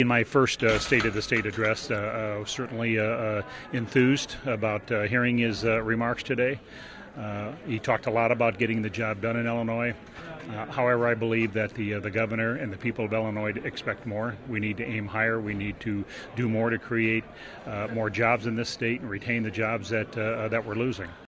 In my first uh, State of the State address, uh, was certainly uh, uh, enthused about uh, hearing his remarks today. He talked a lot about getting the job done in Illinois. However, I believe that the the governor and the people of Illinois expect more. We need to aim higher. We need to do more to create more jobs in this state and retain the jobs that that we're losing.